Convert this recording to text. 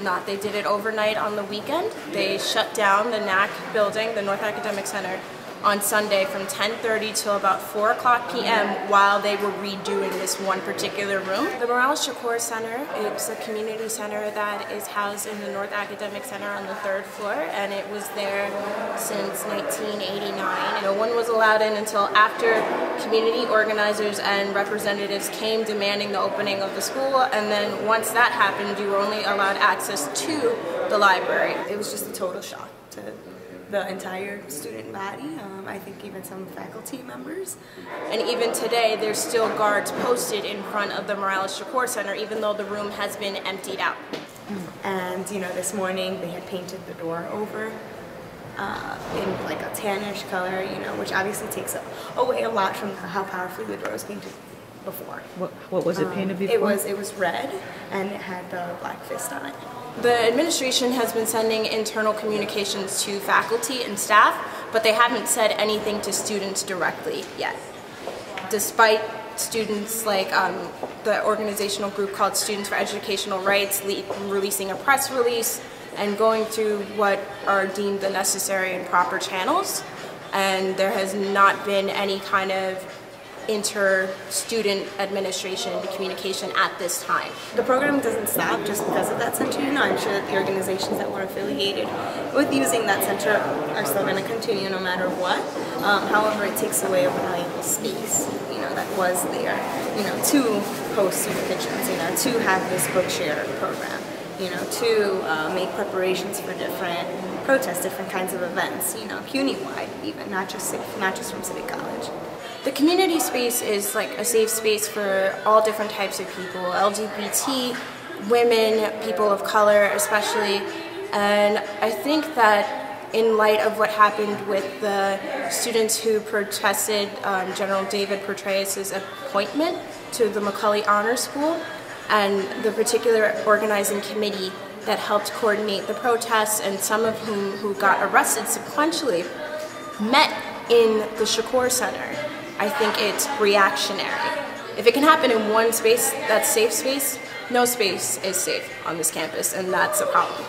Not. They did it overnight on the weekend. They shut down the NAC building, the North Academic Center, on Sunday from 10.30 till about 4 o'clock p.m. while they were redoing this one particular room. The Morales Shakur Center is a community center that is housed in the North Academic Center on the third floor and it was there since 1989. No one was allowed in until after community organizers and representatives came demanding the opening of the school and then once that happened you were only allowed access to the library. It was just a total shock to the entire student body, um, I think even some faculty members. And even today, there's still guards posted in front of the Morales Shakur Center, even though the room has been emptied out. And, you know, this morning they had painted the door over uh, in like a tannish color, you know, which obviously takes away a lot from how powerfully the door was painted before. What, what was it painted um, before? It was, it was red and it had the black fist on it. The administration has been sending internal communications to faculty and staff, but they haven't said anything to students directly yet. Despite students like um, the organizational group called Students for Educational Rights releasing a press release and going through what are deemed the necessary and proper channels, and there has not been any kind of inter-student administration communication at this time. The program doesn't stop just because of that center. You know, I'm sure that the organizations that were affiliated with using that center are still going to continue no matter what. Um, however, it takes away a valuable space, you know, that was there, you know, to host student kitchens, you know, to have this book share program, you know, to uh, make preparations for different protests, different kinds of events, you know, CUNY-wide even, not just, not just from City College. The community space is like a safe space for all different types of people, LGBT, women, people of color especially, and I think that in light of what happened with the students who protested um, General David Petraeus' appointment to the Macaulay Honor School and the particular organizing committee that helped coordinate the protests and some of whom who got arrested sequentially met in the Shakur Center I think it's reactionary. If it can happen in one space that's safe space, no space is safe on this campus, and that's a problem.